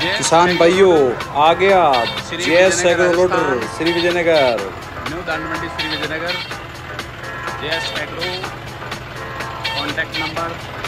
किसान भाइयों आ गया Shri JS Vijaynagar agro loader Shri Vijaynagar. New Dhan Mandi Shri Vijaynagar. J S agro contact number